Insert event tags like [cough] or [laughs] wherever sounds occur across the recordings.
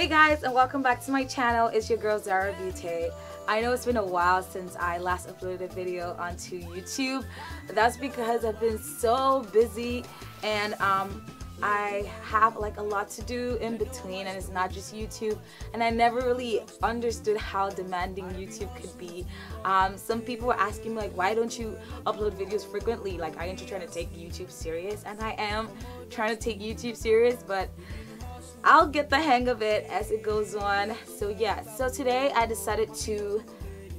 Hey guys and welcome back to my channel. It's your girl Zara Beaute. I know it's been a while since I last uploaded a video onto YouTube. That's because I've been so busy and um, I have like a lot to do in between and it's not just YouTube and I never really understood how demanding YouTube could be. Um, some people were asking me like why don't you upload videos frequently like aren't you trying to take YouTube serious and I am trying to take YouTube serious but I'll get the hang of it as it goes on. So yeah, so today I decided to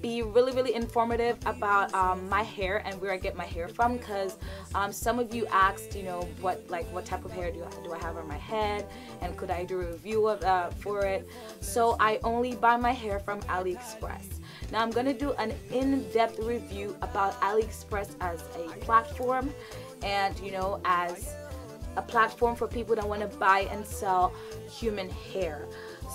be really really informative about um, my hair and where I get my hair from because um, some of you asked you know what like what type of hair do I, do I have on my head and could I do a review of uh, for it. So I only buy my hair from AliExpress. Now I'm gonna do an in-depth review about AliExpress as a platform and you know as a platform for people that want to buy and sell human hair.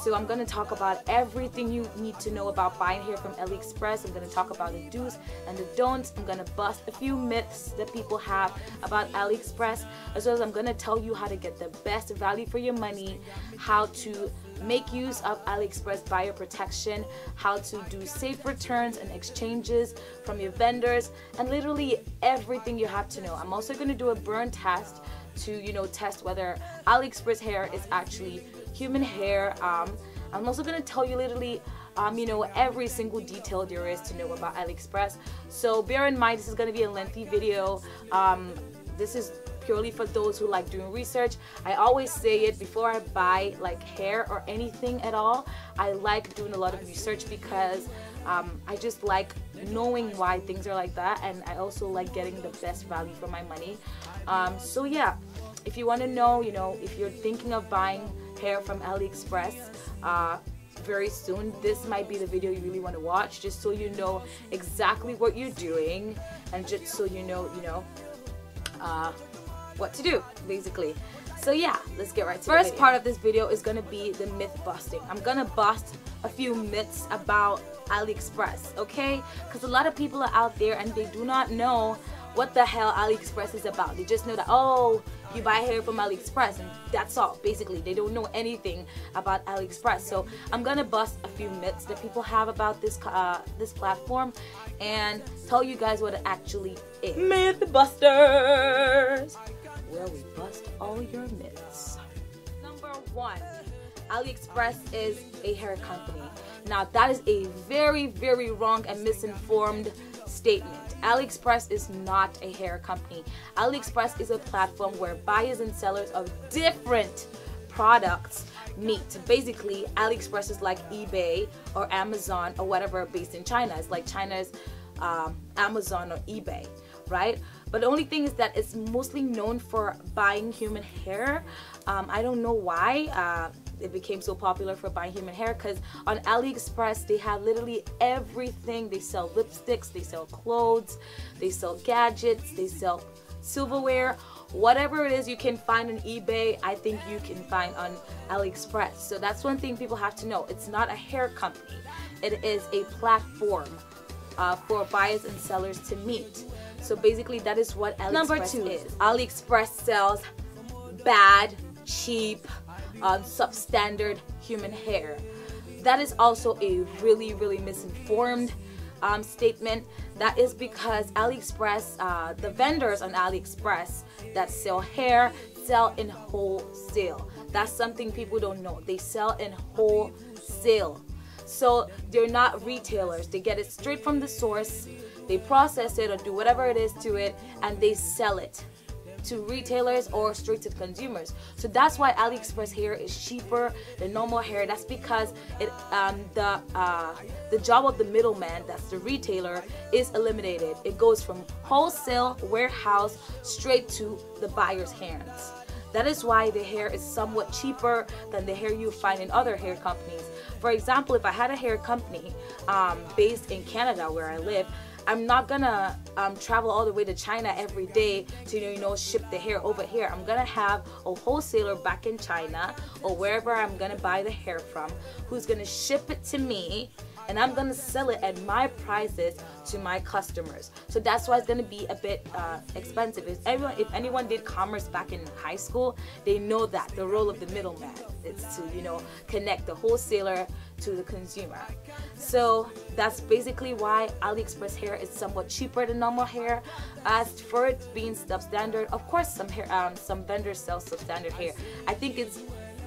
So I'm going to talk about everything you need to know about buying hair from AliExpress. I'm going to talk about the do's and the don'ts. I'm going to bust a few myths that people have about AliExpress as well as I'm going to tell you how to get the best value for your money, how to make use of AliExpress buyer protection, how to do safe returns and exchanges from your vendors, and literally everything you have to know. I'm also going to do a burn test to you know test whether AliExpress hair is actually human hair. Um, I'm also gonna tell you literally um, you know every single detail there is to know about AliExpress. So bear in mind this is gonna be a lengthy video. Um, this is purely for those who like doing research. I always say it before I buy like hair or anything at all. I like doing a lot of research because um, I just like knowing why things are like that and I also like getting the best value for my money. Um, so yeah, if you want to know, you know, if you're thinking of buying hair from AliExpress, uh, very soon this might be the video you really want to watch just so you know exactly what you're doing and just so you know you know uh, what to do basically. So yeah let's get right to first part of this video is gonna be the myth busting. I'm gonna bust a few myths about AliExpress okay? Because a lot of people are out there and they do not know what the hell AliExpress is about. They just know that, oh, you buy hair from AliExpress and that's all. Basically, they don't know anything about AliExpress. So I'm gonna bust a few myths that people have about this uh, this platform and tell you guys what it actually is. Mythbusters! Where we bust all your myths. Number one, AliExpress is a hair company. Now that is a very, very wrong and misinformed statement. AliExpress is not a hair company. AliExpress is a platform where buyers and sellers of different products meet. Basically, AliExpress is like eBay or Amazon or whatever based in China. It's like China's um, Amazon or eBay, right? But the only thing is that it's mostly known for buying human hair. Um, I don't know why. Uh, it became so popular for buying human hair because on AliExpress they have literally everything. They sell lipsticks, they sell clothes, they sell gadgets, they sell silverware. Whatever it is you can find on eBay, I think you can find on AliExpress. So that's one thing people have to know. It's not a hair company. It is a platform uh, for buyers and sellers to meet. So basically that is what AliExpress Number two is. AliExpress sells bad, cheap, um, substandard human hair. That is also a really, really misinformed um, statement. That is because AliExpress, uh, the vendors on AliExpress that sell hair sell in wholesale. That's something people don't know. They sell in wholesale. So they're not retailers. They get it straight from the source, they process it or do whatever it is to it, and they sell it to retailers or straight to consumers. So that's why AliExpress hair is cheaper than normal hair. That's because it um, the uh, the job of the middleman, that's the retailer, is eliminated. It goes from wholesale warehouse straight to the buyer's hands. That is why the hair is somewhat cheaper than the hair you find in other hair companies. For example, if I had a hair company um, based in Canada where I live, I'm not gonna um, travel all the way to China every day to you know ship the hair over here. I'm gonna have a wholesaler back in China or wherever I'm gonna buy the hair from who's gonna ship it to me and I'm gonna sell it at my prices to my customers. So that's why it's gonna be a bit uh, expensive. If everyone, if anyone did commerce back in high school, they know that the role of the middleman is to you know connect the wholesaler to the consumer. So that's basically why AliExpress hair is somewhat cheaper than normal hair. As for it being substandard, of course some hair, um, some vendors sell substandard hair. I think it's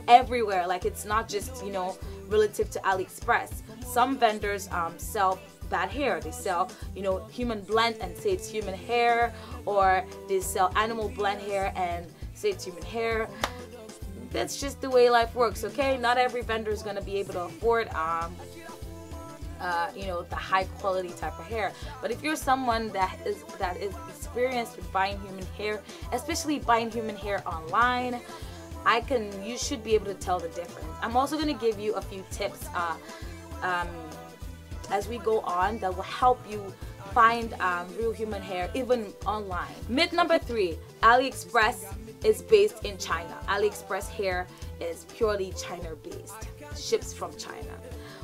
everywhere. Like it's not just you know relative to AliExpress. Some vendors um, sell bad hair. They sell, you know, human blend and say it's human hair, or they sell animal blend hair and say it's human hair. That's just the way life works, okay? Not every vendor is gonna be able to afford, um, uh, you know, the high quality type of hair. But if you're someone that is that is experienced with buying human hair, especially buying human hair online, I can, you should be able to tell the difference. I'm also gonna give you a few tips. Uh, um, as we go on that will help you find um, real human hair even online. Myth number three, AliExpress is based in China. AliExpress hair is purely China based, ships from China.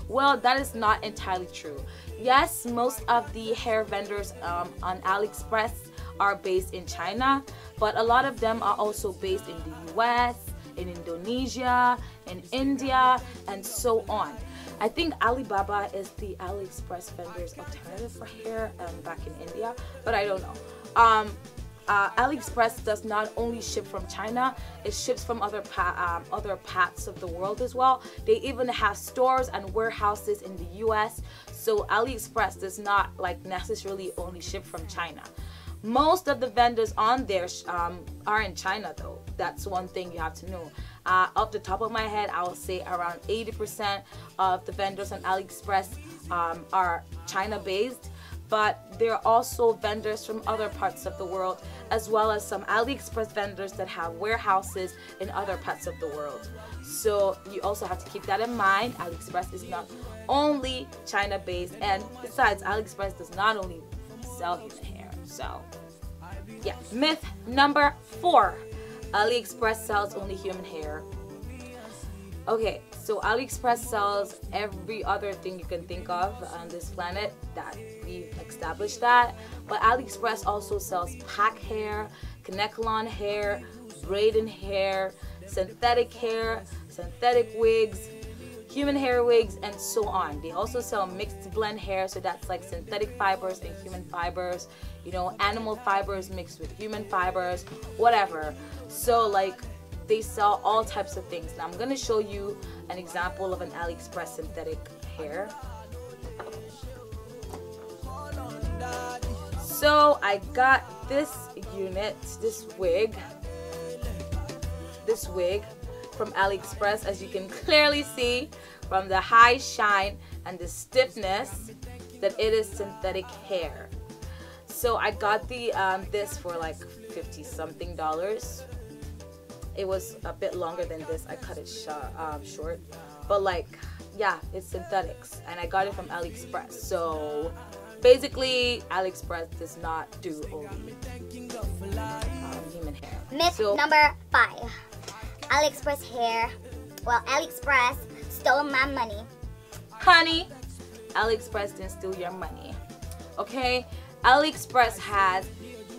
Well, that is not entirely true. Yes, most of the hair vendors um, on AliExpress are based in China, but a lot of them are also based in the US, in Indonesia, in India, and so on. I think Alibaba is the AliExpress vendor's alternative for hair um, back in India, but I don't know. Um, uh, AliExpress does not only ship from China, it ships from other um, other parts of the world as well. They even have stores and warehouses in the US. So AliExpress does not like necessarily only ship from China. Most of the vendors on there um, are in China though. That's one thing you have to know. Uh, off the top of my head, I will say around 80% of the vendors on AliExpress um, are China based, but there are also vendors from other parts of the world, as well as some AliExpress vendors that have warehouses in other parts of the world. So you also have to keep that in mind. AliExpress is not only China based, and besides, AliExpress does not only sell human hair. So, yeah. Myth number four AliExpress sells only human hair. Okay, so AliExpress sells every other thing you can think of on this planet that we've established that. But AliExpress also sells pack hair, Kanekalon hair, braided hair, synthetic hair, synthetic wigs, human hair wigs, and so on. They also sell mixed blend hair, so that's like synthetic fibers and human fibers, you know, animal fibers mixed with human fibers, whatever. So like they sell all types of things. Now I'm gonna show you an example of an AliExpress synthetic hair. So I got this unit, this wig, this wig from AliExpress as you can [laughs] clearly see from the high shine and the stiffness that it is synthetic hair. So I got the um, this for like 50 something dollars. It was a bit longer than this. I cut it sh um, short. But like, yeah, it's synthetics. And I got it from AliExpress. So basically, AliExpress does not do only um, human hair. Myth so, number five. AliExpress hair. Well, AliExpress stole my money. Honey, AliExpress didn't steal your money. Okay? AliExpress has,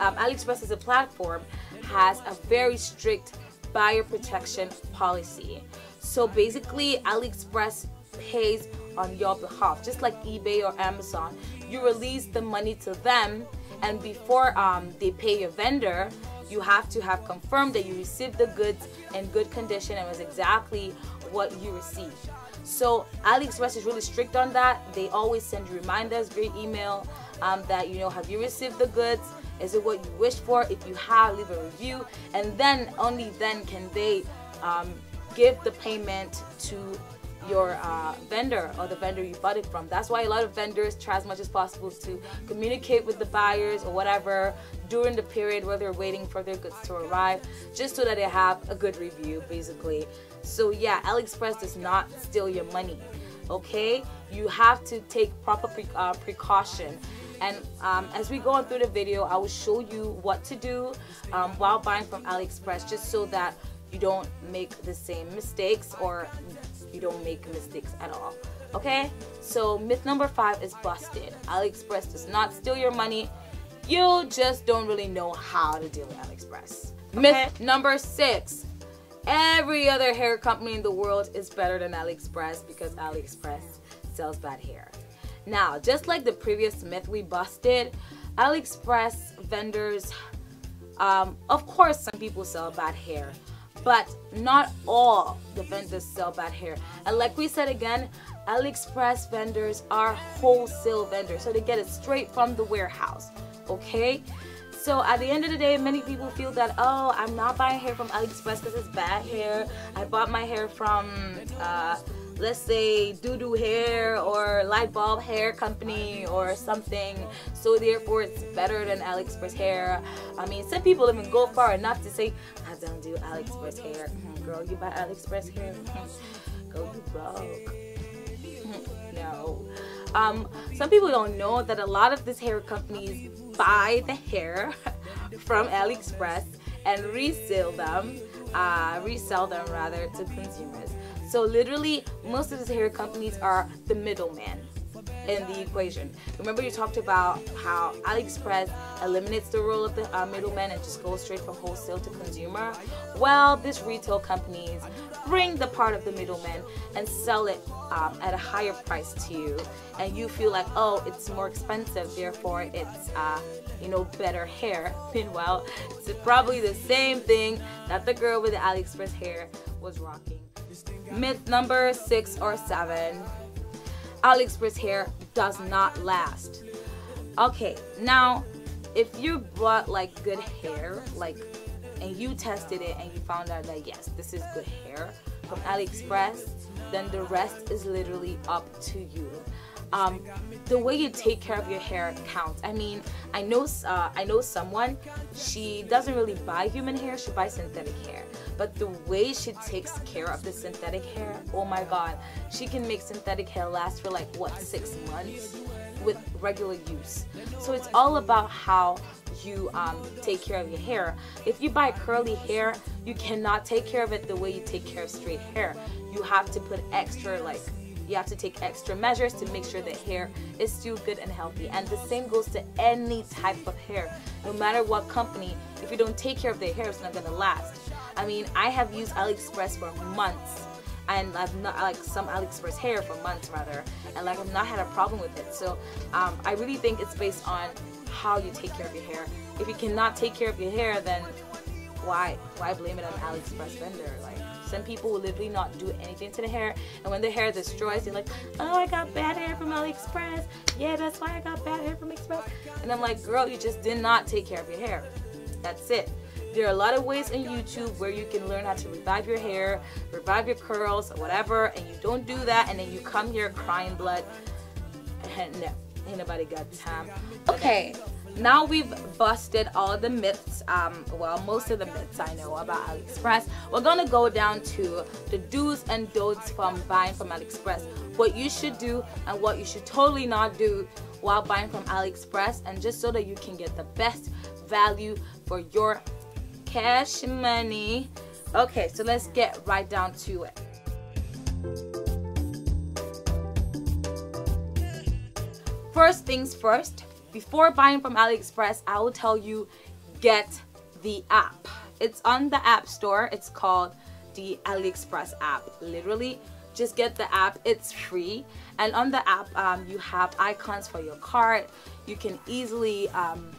um, AliExpress as a platform has a very strict buyer protection policy. So basically, AliExpress pays on your behalf, just like eBay or Amazon. You release the money to them, and before um, they pay your vendor, you have to have confirmed that you received the goods in good condition and was exactly what you received. So AliExpress is really strict on that. They always send you reminders via email um, that you know have you received the goods? Is it what you wished for? If you have, leave a review, and then only then can they um, give the payment to your uh, vendor or the vendor you bought it from. That's why a lot of vendors try as much as possible to communicate with the buyers or whatever during the period where they're waiting for their goods to arrive, just so that they have a good review, basically. So yeah, AliExpress does not steal your money. Okay, you have to take proper pre uh, precaution And um, as we go on through the video, I will show you what to do um, while buying from AliExpress just so that you don't make the same mistakes or you don't make mistakes at all. Okay? So myth number five is busted. AliExpress does not steal your money. You just don't really know how to deal with AliExpress. Okay. Myth number six. Every other hair company in the world is better than AliExpress because AliExpress sells bad hair. Now, just like the previous myth we busted, AliExpress vendors, um, of course, some people sell bad hair, but not all the vendors sell bad hair. And like we said again, AliExpress vendors are wholesale vendors, so they get it straight from the warehouse. Okay? So at the end of the day, many people feel that, oh, I'm not buying hair from AliExpress because it's bad hair. I bought my hair from uh, let's say doo-doo hair or light bulb hair company or something. So therefore it's better than aliexpress hair. I mean some people even go far enough to say i don't do aliexpress hair. Mm-hmm, girl you buy aliexpress hair? Mm-hmm. go you broke. Mm-hmm, no. Um, some people don't know that a lot of these hair companies buy the hair [laughs] from aliexpress and resell them uh, resell them rather to consumers so literally, most of these hair companies are the middleman in the equation. Remember you talked about how AliExpress eliminates the role of the uh, middleman and just goes straight from wholesale to consumer? Well, these retail companies bring the part of the middleman and sell it um, at a higher price to you and you feel like, oh, it's more expensive, therefore it's, uh, you know, better hair. [laughs] Meanwhile, it's probably the same thing that the girl with the AliExpress hair was rocking. Myth number six or seven AliExpress hair does not last. Okay, now if you bought like good hair, like and you tested it and you found out that yes, this is good hair from AliExpress, then the rest is literally up to you um, the way you take care of your hair counts. I mean, I know uh, I know someone. She doesn't really buy human hair; she buys synthetic hair. But the way she takes care of the synthetic hair, oh my God, she can make synthetic hair last for like what six months with regular use. So it's all about how you um, take care of your hair. If you buy curly hair, you cannot take care of it the way you take care of straight hair. You have to put extra like you have to take extra measures to make sure the hair is still good and healthy. And the same goes to any type of hair. No matter what company, if you don't take care of their hair, it's not gonna last. I mean, I have used AliExpress for months and I've not like some AliExpress hair for months rather, and like I've not had a problem with it. So um, I really think it's based on how you take care of your hair. If you cannot take care of your hair, then why why blame it on AliExpress vendor? Like some people will literally not do anything to the hair, and when the hair destroys, they're like, "Oh, I got bad hair from AliExpress. Yeah, that's why I got bad hair from Express." And I'm like, "Girl, you just did not take care of your hair. That's it." There are a lot of ways on YouTube where you can learn how to revive your hair, revive your curls, whatever, and you don't do that, and then you come here crying blood. And no, ain't nobody got time. Okay now we've busted all the myths um, well most of the myths i know about aliexpress we're gonna go down to the do's and don'ts from buying from aliexpress what you should do and what you should totally not do while buying from aliexpress and just so that you can get the best value for your cash money okay so let's get right down to it first things first before buying from AliExpress, I will tell you get the app. It's on the App Store. It's called the AliExpress app. Literally, just get the app. It's free. And on the app, um, you have icons for your cart. You can easily um,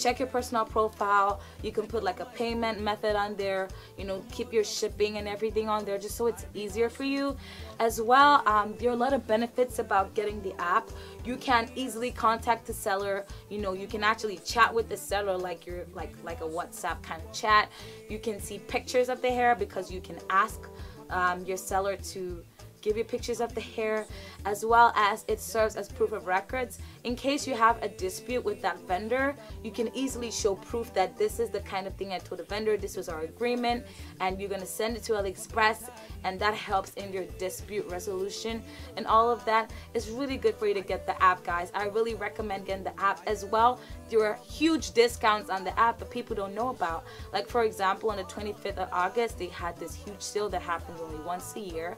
check your personal profile. You can put like a payment method on there. You know keep your shipping and everything on there just so it's easier for you. As well um, there are a lot of benefits about getting the app. You can easily contact the seller. You know you can actually chat with the seller like you're like like a whatsapp kind of chat. You can see pictures of the hair because you can ask um, your seller to give you pictures of the hair as well as it serves as proof of records. In case you have a dispute with that vendor you can easily show proof that this is the kind of thing I told the vendor this was our agreement and you're gonna send it to AliExpress and that helps in your dispute resolution and all of that. Is really good for you to get the app guys. I really recommend getting the app as well. There are huge discounts on the app that people don't know about. Like for example on the 25th of August they had this huge sale that happens only once a year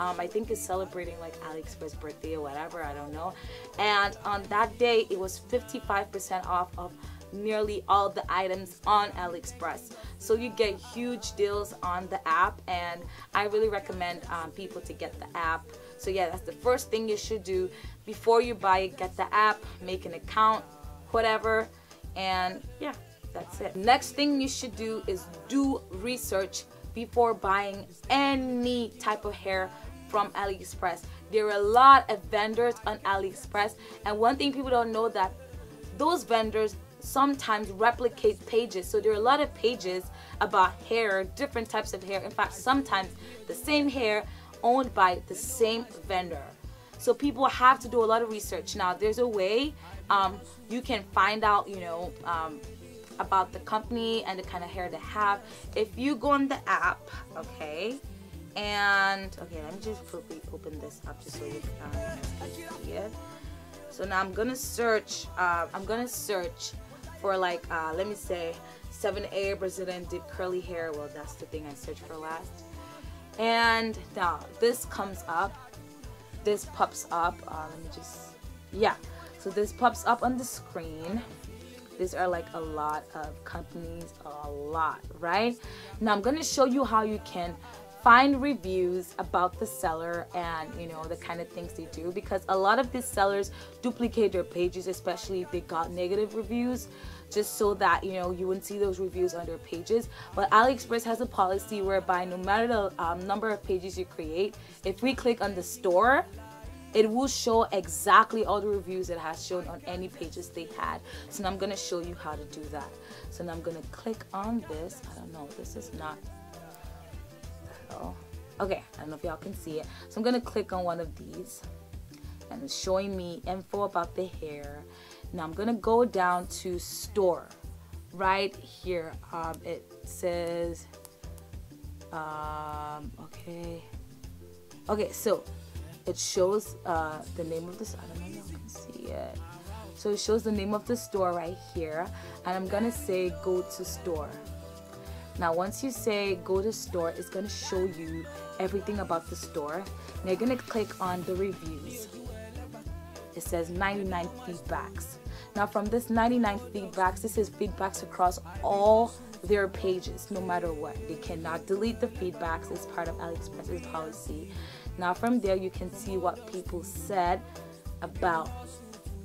um, I think is celebrating like AliExpress birthday or whatever, I don't know. And on that day, it was 55% off of nearly all the items on AliExpress. So you get huge deals on the app and I really recommend um, people to get the app. So yeah, that's the first thing you should do before you buy it. Get the app, make an account, whatever. And yeah, that's it. Next thing you should do is do research before buying any type of hair from AliExpress. There are a lot of vendors on AliExpress and one thing people don't know that those vendors sometimes replicate pages. So there are a lot of pages about hair, different types of hair. In fact, sometimes the same hair owned by the same vendor. So people have to do a lot of research. Now, there's a way um, you can find out, you know, um, about the company and the kind of hair they have. If you go on the app, okay, and okay let me just quickly open this up just so you can see it. So now I'm gonna search uh, I'm gonna search for like uh, let me say 7A Brazilian deep curly hair. Well that's the thing I searched for last. And now this comes up this pops up uh, let me just yeah. So this pops up on the screen. These are like a lot of companies a lot right? Now I'm gonna show you how you can find reviews about the seller and you know the kind of things they do because a lot of these sellers duplicate their pages especially if they got negative reviews just so that you know you wouldn't see those reviews on their pages. But aliexpress has a policy whereby no matter the um, number of pages you create if we click on the store it will show exactly all the reviews it has shown on any pages they had. So now i'm going to show you how to do that. So now i'm going to click on this. I don't know this is not Okay, I don't know if y'all can see it. So I'm going to click on one of these. And it's showing me info about the hair. Now I'm going to go down to store. Right here. Um, it says... Um, okay. Okay, so it shows uh, the name of this. I don't know if y'all can see it. So it shows the name of the store right here. And I'm going to say go to store. Now once you say go to store, it's going to show you everything about the store. Now you're going to click on the reviews. It says 99 feedbacks. Now from this 99 feedbacks, this is feedbacks across all their pages, no matter what. They cannot delete the feedbacks. It's part of AliExpress's policy. Now from there, you can see what people said about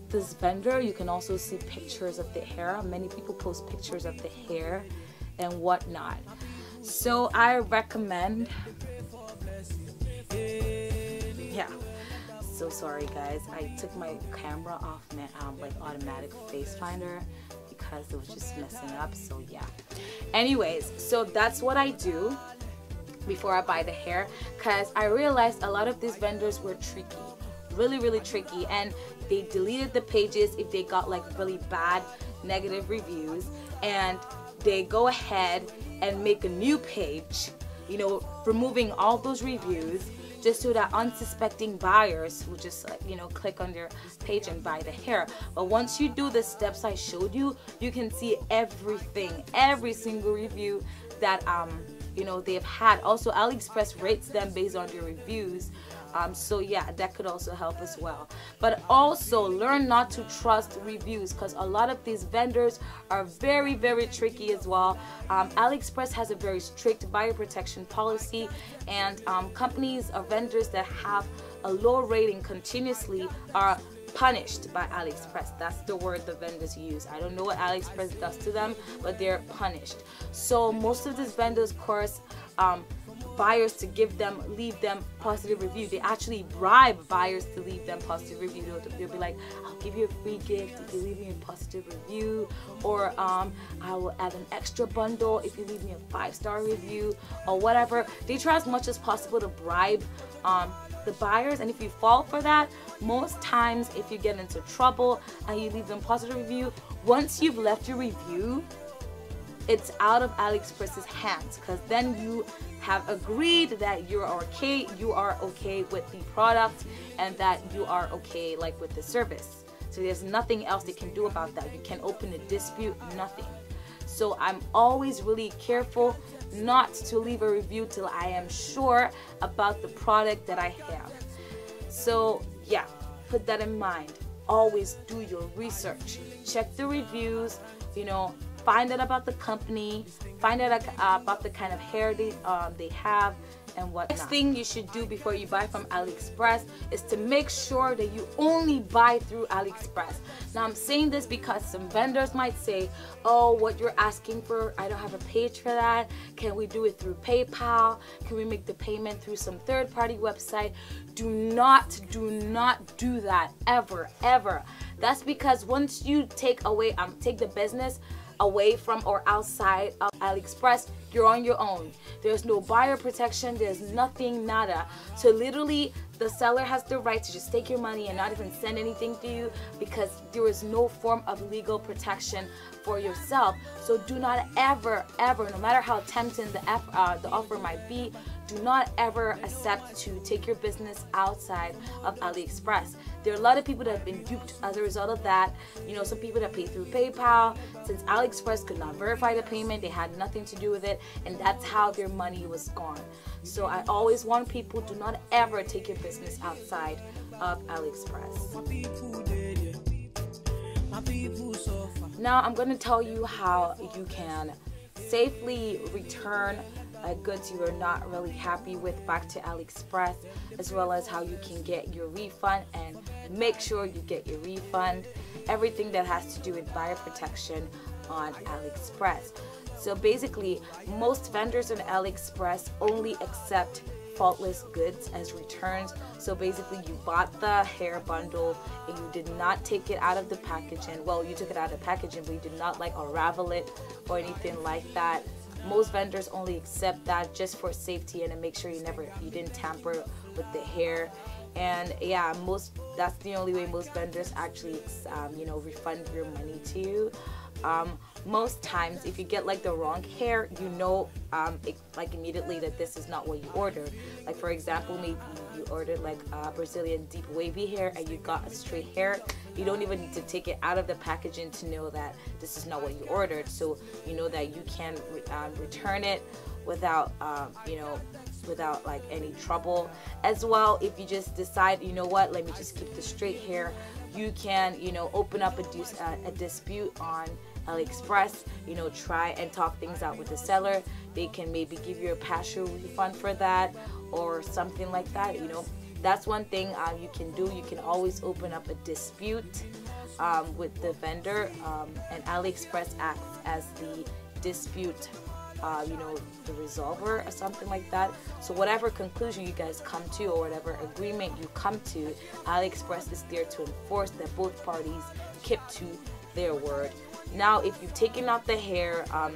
this vendor. You can also see pictures of the hair. Many people post pictures of the hair and whatnot. So I recommend. Yeah. So sorry, guys. I took my camera off my um, like automatic face finder because it was just messing up. So yeah. Anyways, so that's what I do before I buy the hair because I realized a lot of these vendors were tricky really really tricky and they deleted the pages if they got like really bad negative reviews and they go ahead and make a new page, you know, removing all those reviews just so that unsuspecting buyers will just you know click on their page and buy the hair. But once you do the steps I showed you you can see everything every single review that um you know they've had. Also AliExpress rates them based on their reviews um, so yeah that could also help as well but also learn not to trust reviews because a lot of these vendors are very very tricky as well um, aliexpress has a very strict buyer protection policy and um, companies or vendors that have a low rating continuously are punished by AliExpress. That's the word the vendors use. I don't know what AliExpress does to them, but they're punished. So most of these vendors, of course, um, buyers to give them leave them positive review they actually bribe buyers to leave them positive review they'll, they'll be like i'll give you a free gift if you leave me a positive review or um, i will add an extra bundle if you leave me a five star review or whatever. They try as much as possible to bribe um, the buyers and if you fall for that most times if you get into trouble and you leave them positive review once you've left your review it's out of AliExpress's hands because then you have agreed that you're okay, you are okay with the product and that you are okay like with the service. So there's nothing else they can do about that. You can open a dispute, nothing. So I'm always really careful not to leave a review till I am sure about the product that I have. So yeah, put that in mind. Always do your research. Check the reviews, you know, find out about the company, find out uh, about the kind of hair they, um, they have and what. Next thing you should do before you buy from AliExpress is to make sure that you only buy through AliExpress. Now I'm saying this because some vendors might say, oh, what you're asking for, I don't have a page for that. Can we do it through PayPal? Can we make the payment through some third party website? Do not, do not do that ever, ever. That's because once you take away, um, take the business away from or outside of AliExpress, you're on your own. There's no buyer protection, there's nothing, nada. So literally, the seller has the right to just take your money and not even send anything to you because there is no form of legal protection for yourself. So do not ever, ever, no matter how tempting the, uh, the offer might be, do not ever accept to take your business outside of AliExpress. There are a lot of people that have been duped as a result of that. You know, some people that pay through PayPal, since AliExpress could not verify the payment, they had nothing to do with it, and that's how their money was gone. So I always want people do not ever take your business outside of AliExpress. Now I'm going to tell you how you can safely return uh, goods you are not really happy with back to AliExpress, as well as how you can get your refund and make sure you get your refund. Everything that has to do with buyer protection on AliExpress. So basically, most vendors on AliExpress only accept faultless goods as returns. So basically, you bought the hair bundle and you did not take it out of the packaging. Well, you took it out of the packaging, but you did not like unravel it or anything like that most vendors only accept that just for safety and to make sure you never you didn't tamper with the hair. And yeah most that's the only way most vendors actually um, you know refund your money to you um, most times if you get like the wrong hair you know um, it, like immediately that this is not what you ordered like for example maybe you ordered like a Brazilian deep wavy hair and you got a straight hair you don't even need to take it out of the packaging to know that this is not what you ordered. So you know that you can um, return it without um, you know without like any trouble. As well if you just decide you know what let me just keep the straight hair you can you know open up a, uh, a dispute on AliExpress, you know, try and talk things out with the seller. They can maybe give you a partial refund for that or something like that, you know. That's one thing uh, you can do. You can always open up a dispute um, with the vendor, um, and AliExpress acts as the dispute uh, you know, the resolver or something like that. So whatever conclusion you guys come to or whatever agreement you come to, AliExpress is there to enforce that both parties keep to their word. Now, if you've taken out the hair, um,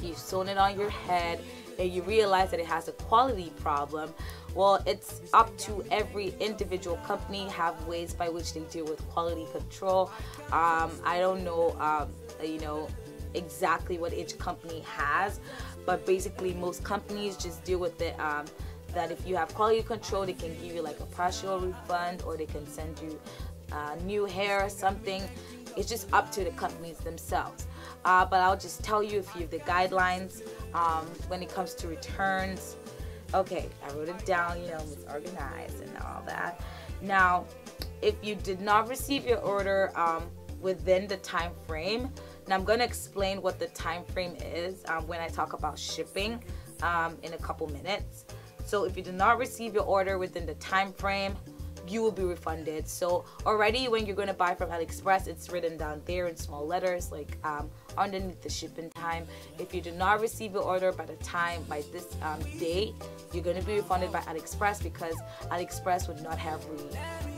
you've sewn it on your head, and you realize that it has a quality problem, well, it's up to every individual company have ways by which they deal with quality control. Um, I don't know, um, you know, exactly what each company has, but basically most companies just deal with it. Um, that if you have quality control, they can give you like a partial refund or they can send you uh, new hair or something. It's just up to the companies themselves. Uh, but I'll just tell you a few of the guidelines um, when it comes to returns. Okay, I wrote it down, you know, it's organized and all that. Now, if you did not receive your order um, within the time frame, now I'm going to explain what the time frame is um, when I talk about shipping um, in a couple minutes. So if you did not receive your order within the time frame, you will be refunded. So already when you're going to buy from AliExpress, it's written down there in small letters, like um, underneath the shipping time. If you do not receive your order by the time, by this um, you're going to be refunded by AliExpress because AliExpress would not have,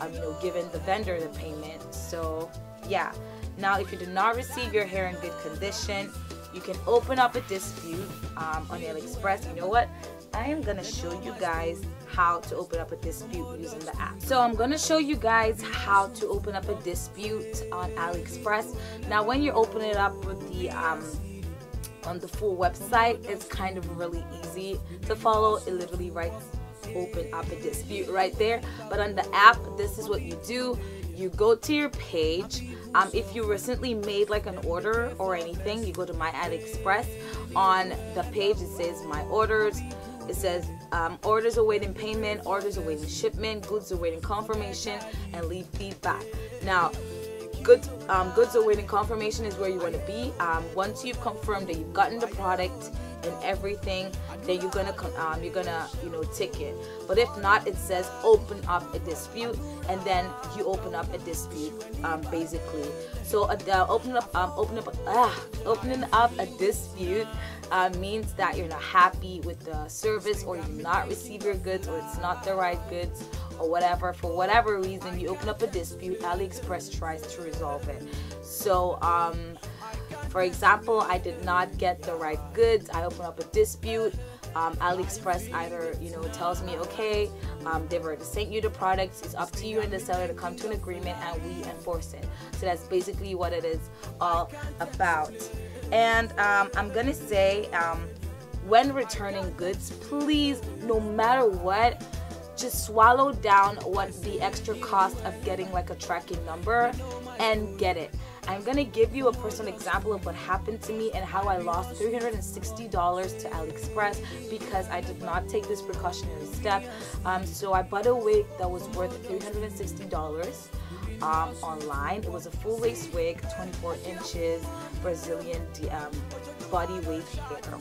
um, you know, given the vendor the payment. So yeah. Now, if you do not receive your hair in good condition, you can open up a dispute um, on AliExpress. You know what? I am gonna show you guys how to open up a dispute using the app. So I'm gonna show you guys how to open up a dispute on AliExpress. Now when you're opening it up with the um, on the full website, it's kind of really easy to follow. It literally writes open up a dispute right there. But on the app, this is what you do. You go to your page. Um, if you recently made like an order or anything, you go to my AliExpress. On the page, it says my orders. It says um, orders awaiting payment, orders awaiting shipment, goods awaiting confirmation, and leave feedback. Now, goods um, goods awaiting confirmation is where you want to be. Um, once you've confirmed that you've gotten the product and everything, then you're gonna um, you're gonna you know tick it. But if not, it says open up a dispute, and then you open up a dispute um, basically. So uh, uh open up um, open up uh, opening up a dispute uh, means that you're not happy with the service or you not receive your goods or it's not the right goods or whatever for whatever reason you open up a dispute aliexpress tries to resolve it so um, for example i did not get the right goods. I open up a dispute. Um, AliExpress either you know tells me okay um, they've already sent you the products it's up to you and the seller to come to an agreement and we enforce it. So that's basically what it is all about. And um, I'm gonna say um, when returning goods please no matter what just swallow down what the extra cost of getting like a tracking number and get it I'm gonna give you a personal example of what happened to me and how I lost $360 to AliExpress because I did not take this precautionary step. Um, so I bought a wig that was worth $360 um, online. It was a full lace wig, 24 inches, Brazilian um, body wave hair.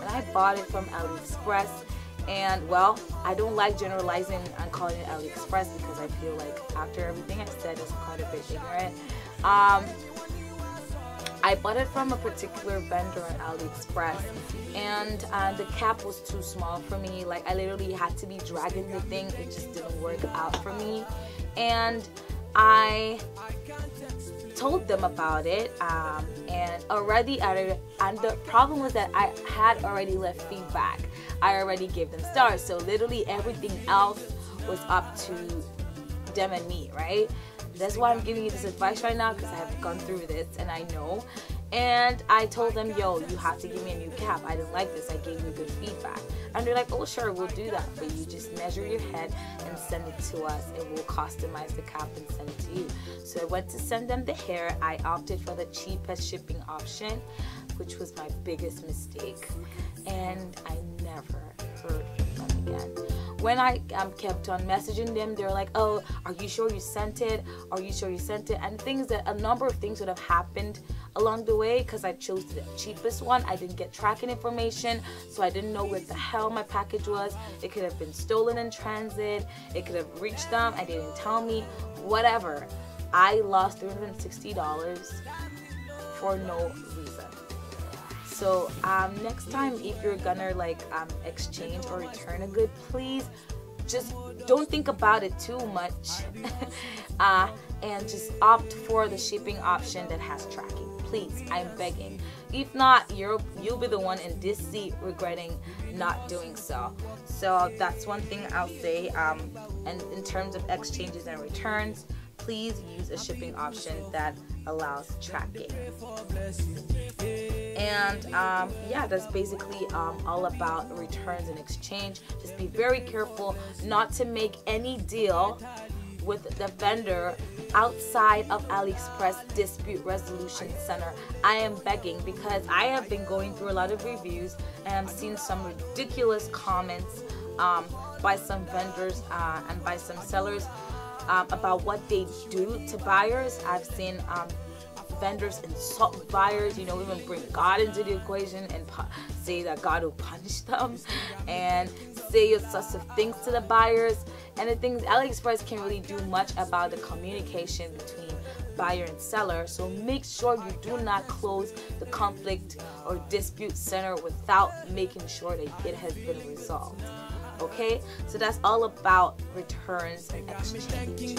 And I bought it from AliExpress. And well, I don't like generalizing and calling it AliExpress because I feel like after everything I said, it's quite a bit ignorant. Um, I bought it from a particular vendor on AliExpress and uh, the cap was too small for me. Like I literally had to be dragging the thing. It just didn't work out for me. And I told them about it um, and already added. and the problem was that I had already left feedback. I already gave them stars. So literally everything else was up to them and me, right? That's why I'm giving you this advice right now because I have gone through this and I know. And I told them, yo, you have to give me a new cap. I didn't like this. I gave you good feedback. And they're like, oh, sure, we'll do that for you. Just measure your head and send it to us, and we'll customize the cap and send it to you. So I went to send them the hair. I opted for the cheapest shipping option, which was my biggest mistake. When I um, kept on messaging them, they're like, "Oh, are you sure you sent it? Are you sure you sent it?" And things that a number of things would have happened along the way because I chose the cheapest one. I didn't get tracking information, so I didn't know where the hell my package was. It could have been stolen in transit, it could have reached them, I didn't tell me, whatever. I lost $360 for no reason. So um, next time, if you're gonna like um, exchange or return a good, please just don't think about it too much. [laughs] Uh, and just opt for the shipping option that has tracking. Please i'm begging. If not you're you'll be the one in this seat regretting not doing so. So that's one thing i'll say um, and in terms of exchanges and returns please use a shipping option that allows tracking. And um, yeah that's basically um, all about returns and exchange. Just be very careful not to make any deal with the vendor outside of AliExpress Dispute Resolution Center. I am begging because I have been going through a lot of reviews and I'm seeing some ridiculous comments um, by some vendors uh, and by some sellers um, about what they do to buyers. I've seen um, vendors insult buyers, you know, even bring God into the equation and say that God will punish them and say excessive things to the buyers. And the things AliExpress can't really do much about the communication between buyer and seller. So make sure you do not close the conflict or dispute center without making sure that it has been resolved. Okay, so that's all about returns exchange.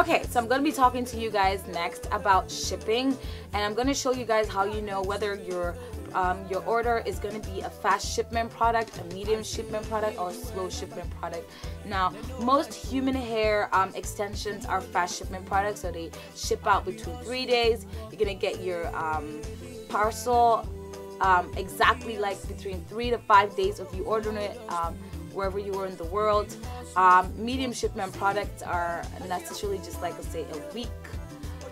Okay, so I'm going to be talking to you guys next about shipping and I'm going to show you guys how you know whether your um, your order is going to be a fast shipment product, a medium shipment product, or a slow shipment product. Now, most human hair um, extensions are fast shipment products, so they ship out between three days. You're going to get your um, parcel um, exactly like between three to five days if you order it um, wherever you are in the world. Um, medium shipment products are necessarily just like say a week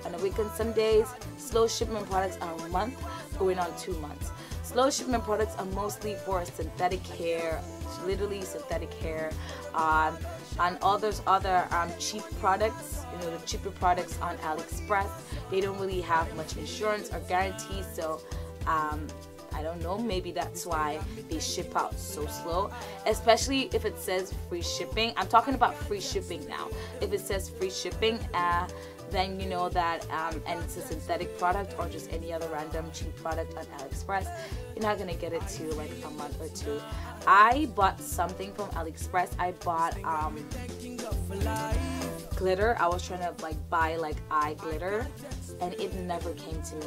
and a week and some days. Slow shipment products are a month going on two months. Slow shipment products are mostly for synthetic hair, literally synthetic hair, um, and those other um, cheap products. You know the cheaper products on AliExpress. They don't really have much insurance or guarantee, so um, I don't know, maybe that's why they ship out so slow, especially if it says free shipping. I'm talking about free shipping now. If it says free shipping, uh, then you know that, um, and it's a synthetic product or just any other random cheap product on AliExpress, you're not gonna get it to like a month or two. I bought something from AliExpress. I bought um, glitter. I was trying to like buy like eye glitter, and it never came to me.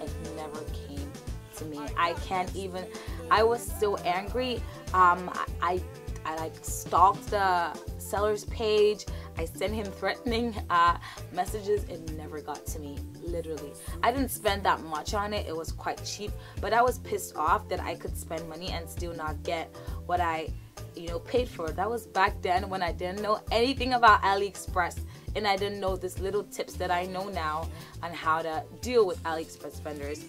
It never came to me. I can't even. I was so angry. Um, I, I, I like stalked the seller's page. I sent him [laughs] threatening uh, messages. It never got to me. Literally, I didn't spend that much on it. It was quite cheap, but I was pissed off that I could spend money and still not get what I, you know, paid for. That was back then when I didn't know anything about AliExpress and I didn't know this little tips that I know now on how to deal with AliExpress vendors.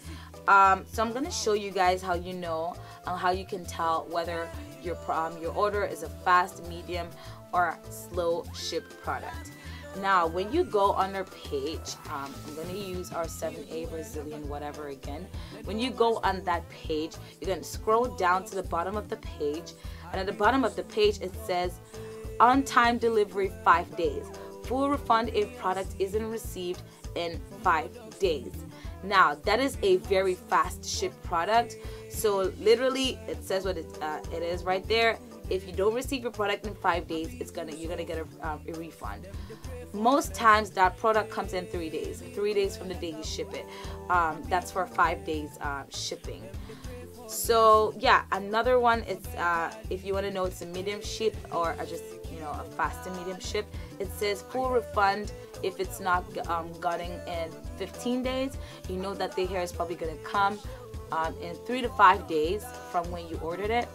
Um, so I'm gonna show you guys how you know uh, how you can tell whether your um, your order is a fast, medium, or slow ship product. Now, when you go on their page, um, I'm going to use our 7A Brazilian whatever again. When you go on that page, you're going to scroll down to the bottom of the page. And at the bottom of the page, it says on time delivery five days. Full refund if product isn't received in five days. Now, that is a very fast ship product. So literally, it says what it, uh, it is right there. If you don't receive your product in five days, it's gonna you're gonna get a, uh, a refund. Most times, that product comes in three days. Three days from the day you ship it. Um, that's for five days uh, shipping. So yeah, another one is uh, if you want to know it's a medium ship or just you know a fast and medium ship. It says full refund if it's not um, getting in 15 days. You know that the hair is probably gonna come um, in three to five days from when you ordered it.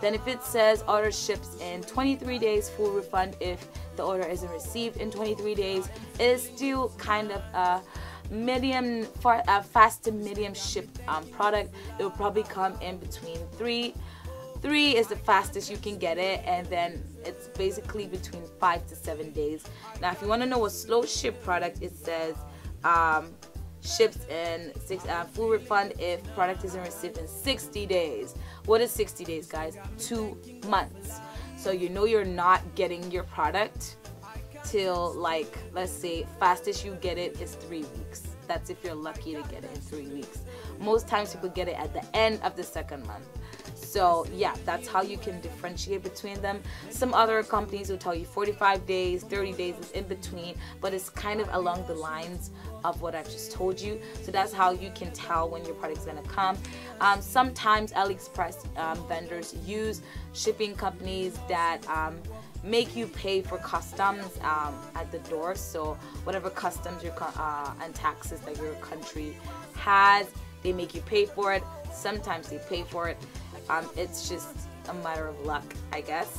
Then if it says order ships in 23 days, full refund if the order isn't received in 23 days, it is still kind of a medium, far, a fast to medium ship um, product. It will probably come in between three. Three is the fastest you can get it, and then it's basically between five to seven days. Now, if you want to know a slow ship product, it says um, ships in six uh, full refund if product isn't received in 60 days. What is 60 days, guys? Two months. So you know you're not getting your product till like let's say fastest you get it is three weeks. That's if you're lucky to get it in three weeks. Most times people get it at the end of the second month. So yeah, that's how you can differentiate between them. Some other companies will tell you 45 days, 30 days is in between, but it's kind of along the lines of what I've just told you. So that's how you can tell when your product's gonna come. Um, sometimes AliExpress um, vendors use shipping companies that um, make you pay for customs um, at the door. So whatever customs your uh, and taxes that your country has, they make you pay for it. Sometimes they pay for it. Um, it's just a matter of luck, I guess.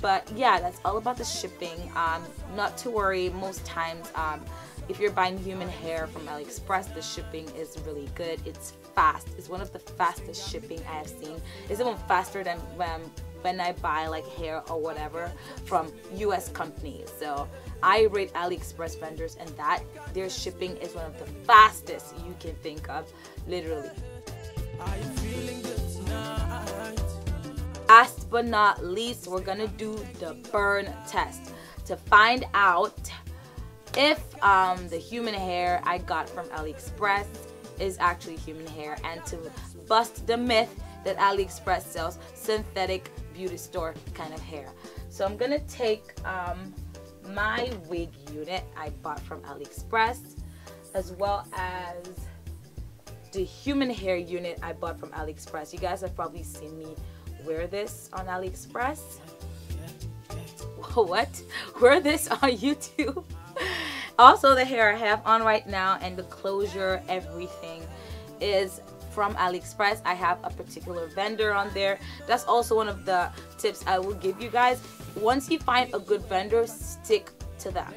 But yeah, that's all about the shipping. Um, not to worry, most times um, if you're buying human hair from AliExpress, the shipping is really good. It's fast. It's one of the fastest shipping I have seen. It's even faster than when, when I buy like hair or whatever from US companies. So I rate AliExpress vendors and that their shipping is one of the fastest you can think of, literally. But not least, we're gonna do the burn test to find out if um, the human hair I got from AliExpress is actually human hair and to bust the myth that AliExpress sells synthetic beauty store kind of hair. So I'm gonna take um, my wig unit I bought from AliExpress as well as the human hair unit I bought from AliExpress. You guys have probably seen me wear this on AliExpress. [laughs] What? Wear this on [laughs] YouTube? also the hair I have on right now and the closure, everything is from AliExpress. I have a particular vendor on there. That's also one of the tips I will give you guys. Once you find a good vendor, stick to them,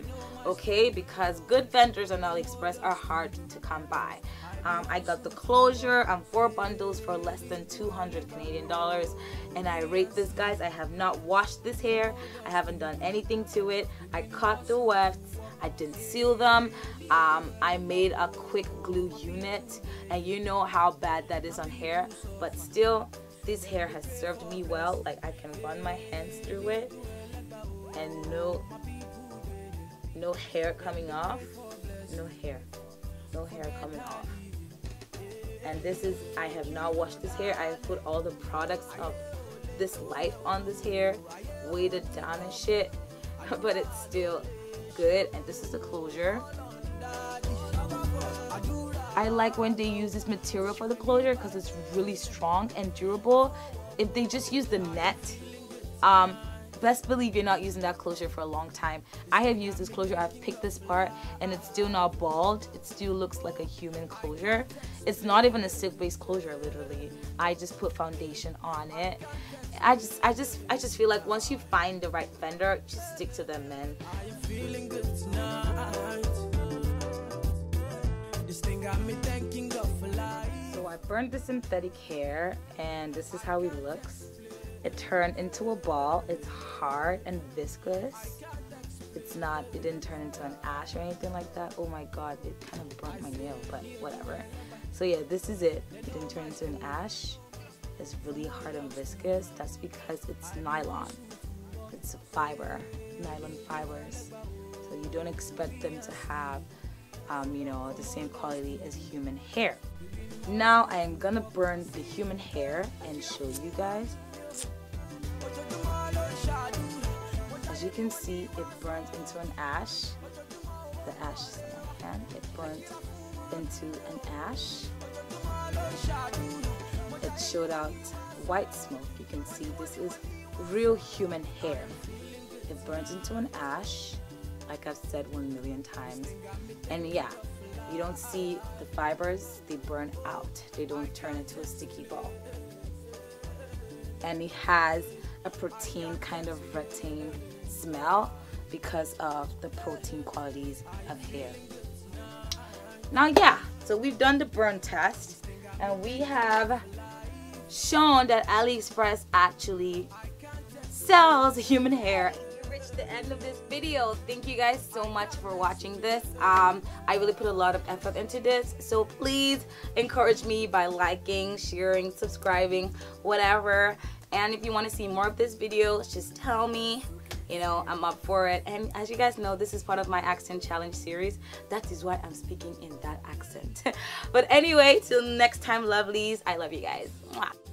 okay? Because good vendors on AliExpress are hard to come by. Um, I got the closure. And four bundles for less than 200 Canadian dollars. And I rate this guys. I have not washed this hair. I haven't done anything to it. I cut the wefts. I didn't seal them. Um, I made a quick glue unit. And you know how bad that is on hair. But still this hair has served me well. Like I can run my hands through it. And no no hair coming off. No hair. No hair coming off and this is I have not washed this hair. I have put all the products of this life on this hair weighted down and shit [laughs] but it's still good. And this is the closure. I like when they use this material for the closure because it's really strong and durable. If they just use the net um, best believe you're not using that closure for a long time. I have used this closure, I've picked this part and it's still not bald. It still looks like a human closure. It's not even a silk based closure literally. I just put foundation on it. I just I just I just feel like once you find the right vendor, just stick to them man. So I burned the synthetic hair and this is how he looks. It turned into a ball. It's hard and viscous. It's not, it didn't turn into an ash or anything like that. Oh my god, it kind of burnt my nail, but whatever. So yeah, this is it. It didn't turn into an ash. It's really hard and viscous. That's because it's nylon. It's a fiber, nylon fibers. So you don't expect them to have, um, you know, the same quality as human hair. Now I am gonna burn the human hair and show you guys as you can see, it burnt into an ash. The ash is in my hand. It burnt into an ash. It showed out white smoke. You can see this is real human hair. It burns into an ash, like I've said one million times. And yeah, you don't see the fibers, they burn out. They don't turn into a sticky ball. And it has a protein kind of keratin smell because of the protein qualities of hair. Now, yeah, so we've done the burn test and we have shown that AliExpress actually sells human hair. The end of this video. Thank you guys so much for watching this. Um, I really put a lot of effort into this so please encourage me by liking sharing subscribing whatever and if you want to see more of this video just tell me you know i'm up for it. And as you guys know this is part of my accent challenge series. That is why i'm speaking in that accent. [laughs] But anyway till next time lovelies. I love you guys. Mwah.